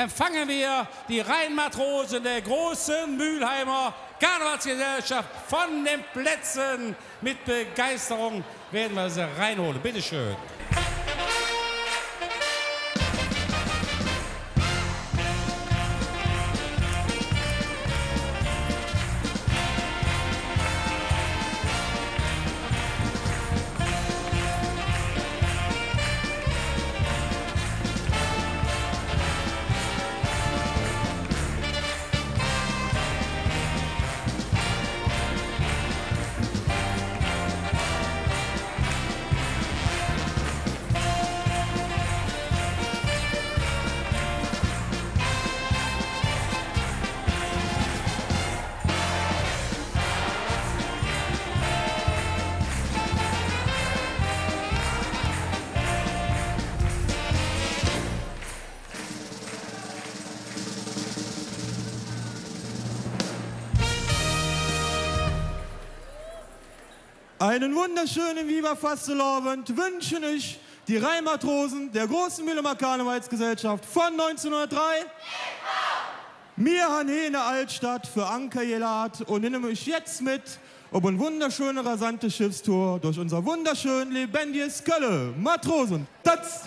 empfangen wir die Rheinmatrosen der großen Mülheimer Karnevalsgesellschaft von den Plätzen. Mit Begeisterung werden wir sie reinholen. Bitte schön. Einen wunderschönen Viva Fastelovend wünschen ich die Rheinmatrosen der großen Mühlemer Karnevalsgesellschaft von 1903. Mir han eine Altstadt für Anker gelat und nehme mich jetzt mit ob ein wunderschöne rasante Schiffstour durch unser wunderschön lebendiges Kölle. Matrosen, das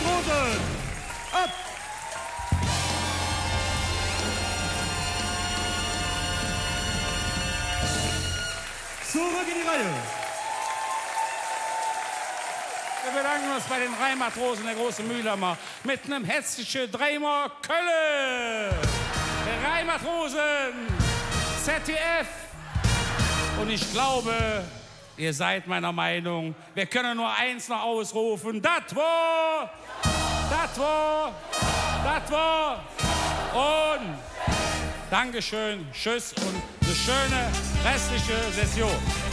Matrosen! Ab! Zurück in die Reihe! Wir bedanken uns bei den Rheinmatrosen der großen Mühlhammer mit einem herzlichen Dreimer Kölle. Rheinmatrosen, ZDF. Und ich glaube, ihr seid meiner Meinung, wir können nur eins noch ausrufen. Das war, das war, das war. Und Dankeschön, tschüss und eine schöne restliche Session.